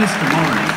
Mr. morning.